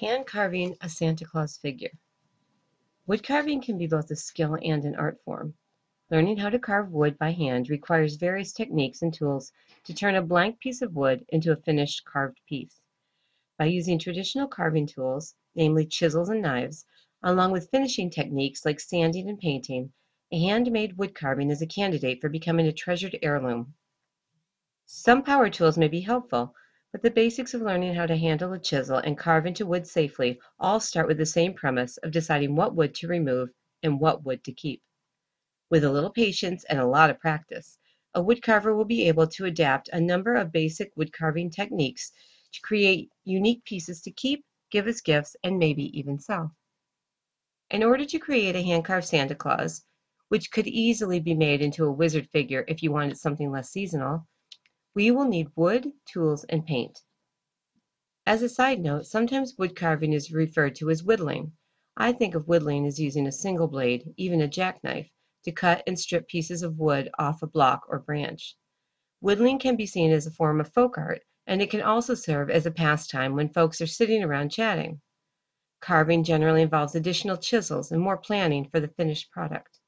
Hand carving a Santa Claus figure. Wood carving can be both a skill and an art form. Learning how to carve wood by hand requires various techniques and tools to turn a blank piece of wood into a finished carved piece. By using traditional carving tools, namely chisels and knives, along with finishing techniques like sanding and painting, a handmade wood carving is a candidate for becoming a treasured heirloom. Some power tools may be helpful, but the basics of learning how to handle a chisel and carve into wood safely all start with the same premise of deciding what wood to remove and what wood to keep. With a little patience and a lot of practice, a woodcarver will be able to adapt a number of basic wood carving techniques to create unique pieces to keep, give as gifts, and maybe even sell. In order to create a hand-carved Santa Claus, which could easily be made into a wizard figure if you wanted something less seasonal, we will need wood, tools, and paint. As a side note, sometimes wood carving is referred to as whittling. I think of whittling as using a single blade, even a jackknife, to cut and strip pieces of wood off a block or branch. Whittling can be seen as a form of folk art, and it can also serve as a pastime when folks are sitting around chatting. Carving generally involves additional chisels and more planning for the finished product.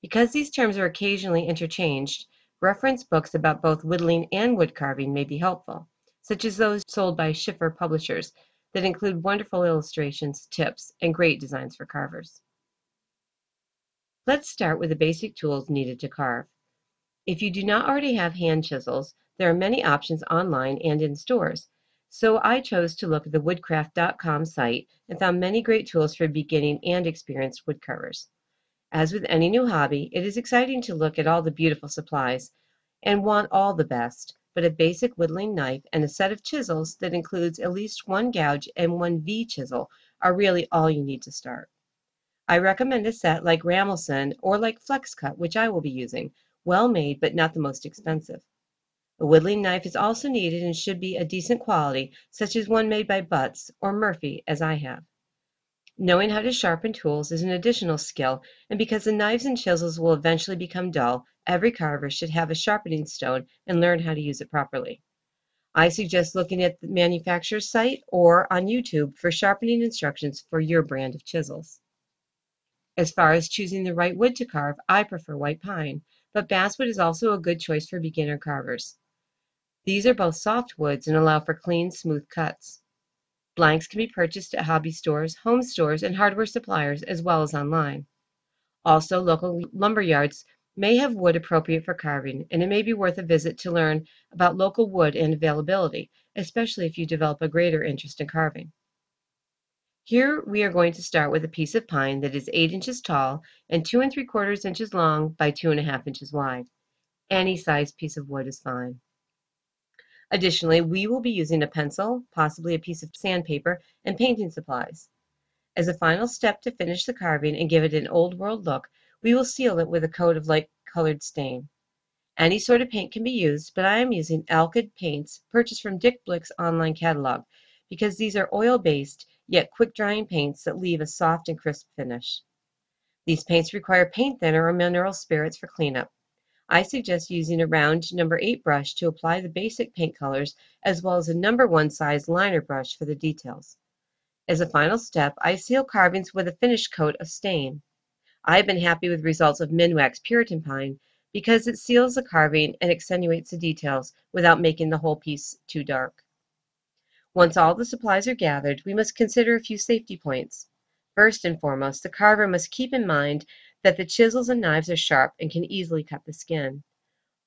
Because these terms are occasionally interchanged, Reference books about both whittling and wood carving may be helpful, such as those sold by Schiffer publishers that include wonderful illustrations, tips, and great designs for carvers. Let's start with the basic tools needed to carve. If you do not already have hand chisels, there are many options online and in stores. So I chose to look at the woodcraft.com site and found many great tools for beginning and experienced woodcarvers. As with any new hobby, it is exciting to look at all the beautiful supplies and want all the best, but a basic whittling knife and a set of chisels that includes at least one gouge and one V chisel are really all you need to start. I recommend a set like Ramelson or like FlexCut, which I will be using, well made but not the most expensive. A whittling knife is also needed and should be a decent quality, such as one made by Butts or Murphy, as I have. Knowing how to sharpen tools is an additional skill, and because the knives and chisels will eventually become dull, every carver should have a sharpening stone and learn how to use it properly. I suggest looking at the manufacturer's site or on YouTube for sharpening instructions for your brand of chisels. As far as choosing the right wood to carve, I prefer white pine, but basswood is also a good choice for beginner carvers. These are both soft woods and allow for clean, smooth cuts. Blanks can be purchased at hobby stores, home stores, and hardware suppliers, as well as online. Also, local lumber yards may have wood appropriate for carving, and it may be worth a visit to learn about local wood and availability, especially if you develop a greater interest in carving. Here we are going to start with a piece of pine that is 8 inches tall and 2 and 3 quarters inches long by 2 and a half inches wide. Any size piece of wood is fine. Additionally, we will be using a pencil, possibly a piece of sandpaper, and painting supplies. As a final step to finish the carving and give it an old world look, we will seal it with a coat of light colored stain. Any sort of paint can be used, but I am using Alkyd paints purchased from Dick Blick's online catalog because these are oil-based yet quick-drying paints that leave a soft and crisp finish. These paints require paint thinner or mineral spirits for cleanup. I suggest using a round number 8 brush to apply the basic paint colors as well as a number 1 size liner brush for the details. As a final step, I seal carvings with a finish coat of stain. I have been happy with results of Minwax Puritan Pine because it seals the carving and accentuates the details without making the whole piece too dark. Once all the supplies are gathered, we must consider a few safety points. First and foremost, the carver must keep in mind that the chisels and knives are sharp and can easily cut the skin.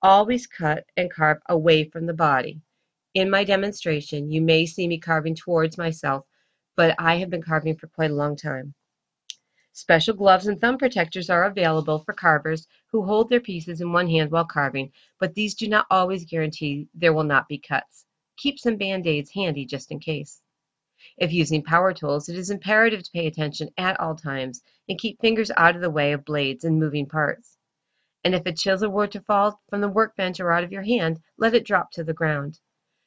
Always cut and carve away from the body. In my demonstration, you may see me carving towards myself, but I have been carving for quite a long time. Special gloves and thumb protectors are available for carvers who hold their pieces in one hand while carving, but these do not always guarantee there will not be cuts. Keep some band-aids handy just in case. If using power tools, it is imperative to pay attention at all times and keep fingers out of the way of blades and moving parts. And if a chisel were to fall from the workbench or out of your hand, let it drop to the ground.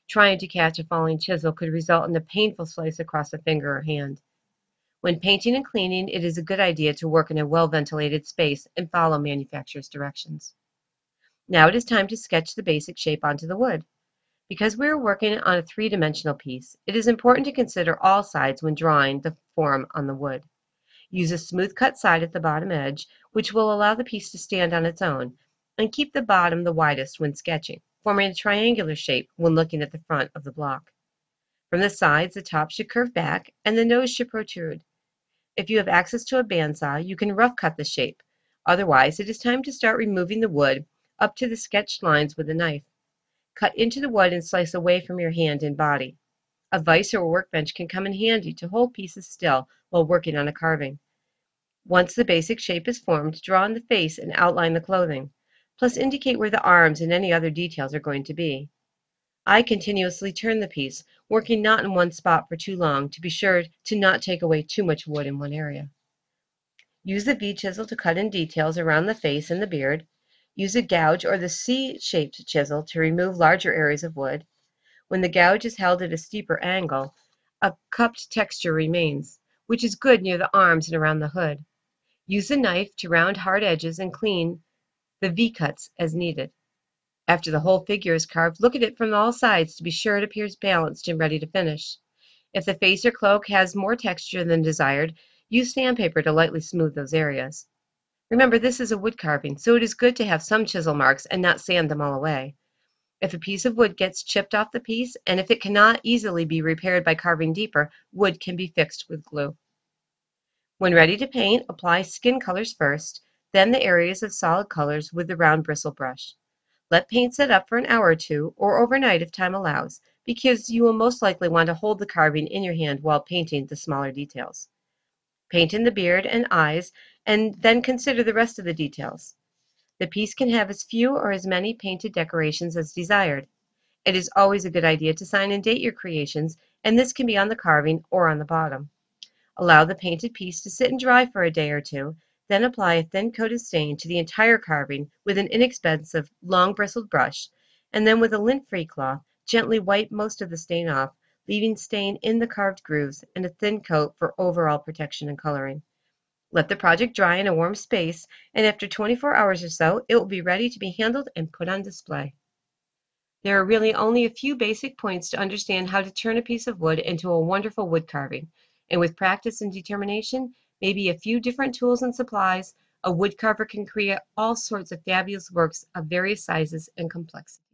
Trying to catch a falling chisel could result in a painful slice across a finger or hand. When painting and cleaning, it is a good idea to work in a well-ventilated space and follow manufacturer's directions. Now it is time to sketch the basic shape onto the wood. Because we are working on a three-dimensional piece, it is important to consider all sides when drawing the form on the wood. Use a smooth cut side at the bottom edge, which will allow the piece to stand on its own, and keep the bottom the widest when sketching, forming a triangular shape when looking at the front of the block. From the sides, the top should curve back and the nose should protrude. If you have access to a bandsaw, you can rough cut the shape. Otherwise, it is time to start removing the wood up to the sketched lines with a knife. Cut into the wood and slice away from your hand and body. A vise or workbench can come in handy to hold pieces still while working on a carving. Once the basic shape is formed, draw on the face and outline the clothing, plus indicate where the arms and any other details are going to be. I continuously turn the piece, working not in one spot for too long to be sure to not take away too much wood in one area. Use the V-chisel to cut in details around the face and the beard, Use a gouge or the C-shaped chisel to remove larger areas of wood. When the gouge is held at a steeper angle, a cupped texture remains, which is good near the arms and around the hood. Use a knife to round hard edges and clean the V-cuts as needed. After the whole figure is carved, look at it from all sides to be sure it appears balanced and ready to finish. If the face or cloak has more texture than desired, use sandpaper to lightly smooth those areas. Remember, this is a wood carving, so it is good to have some chisel marks and not sand them all away. If a piece of wood gets chipped off the piece, and if it cannot easily be repaired by carving deeper, wood can be fixed with glue. When ready to paint, apply skin colors first, then the areas of solid colors with the round bristle brush. Let paint set up for an hour or two, or overnight if time allows, because you will most likely want to hold the carving in your hand while painting the smaller details. Paint in the beard and eyes and then consider the rest of the details. The piece can have as few or as many painted decorations as desired. It is always a good idea to sign and date your creations, and this can be on the carving or on the bottom. Allow the painted piece to sit and dry for a day or two, then apply a thin coat of stain to the entire carving with an inexpensive, long bristled brush, and then with a lint-free cloth, gently wipe most of the stain off, leaving stain in the carved grooves and a thin coat for overall protection and coloring. Let the project dry in a warm space, and after 24 hours or so, it will be ready to be handled and put on display. There are really only a few basic points to understand how to turn a piece of wood into a wonderful wood carving, and with practice and determination, maybe a few different tools and supplies, a woodcarver can create all sorts of fabulous works of various sizes and complexity.